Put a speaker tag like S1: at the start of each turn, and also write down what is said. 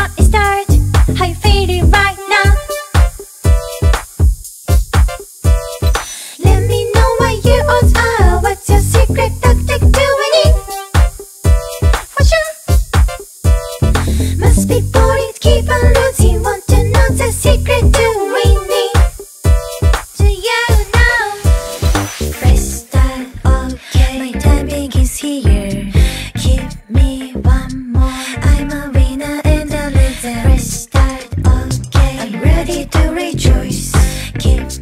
S1: How you feeling right now? Let me know what odds are What's your secret to winning? What's your? Must be keep on losing Want to know the secret to winning? Do you know? Okay My here ready to rejoice. Keep